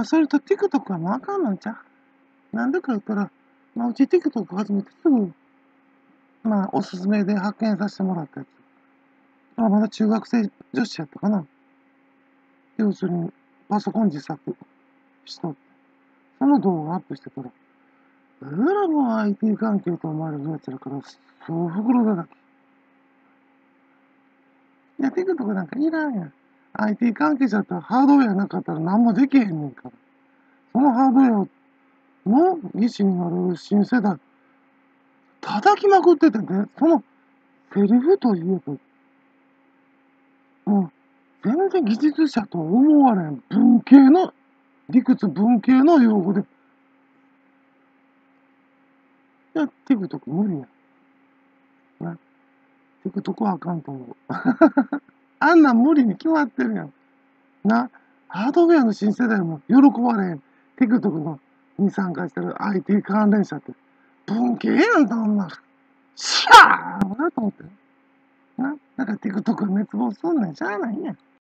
あ、それと TikTok はもうあかんのんちゃう？なんでか言ったら、まあ、うち TikTok 始めてすぐ、まあ、おすすめで発見させてもらったやつ。まあ、まだ中学生女子やったかな。要するに、パソコン自作しとって。その動画アップしてたら、うらも IT 関係と思われるやつらから、そう袋叩き。いや、TikTok なんかいらんやん。IT 関係者ってハードウェアなかったら何もできへんねんから。そのハードウェアの技師になる新世代、叩きまくっててね、そのセリフといえば、もう全然技術者と思われん文系の、理屈文系の用語で、や、TikTok 無理や。な。TikTok はあかんと思う。あんな無理に決まってるやん。な、ハードウェアの新世代も喜ばれへん。TikTok のに参加してる IT 関連者って、文系やん、そんな。シャーなと思って。な、んから TikTok が滅亡すんねん、しゃあないやん。